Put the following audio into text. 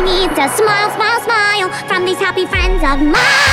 I need a smile, smile, smile From these happy friends of mine.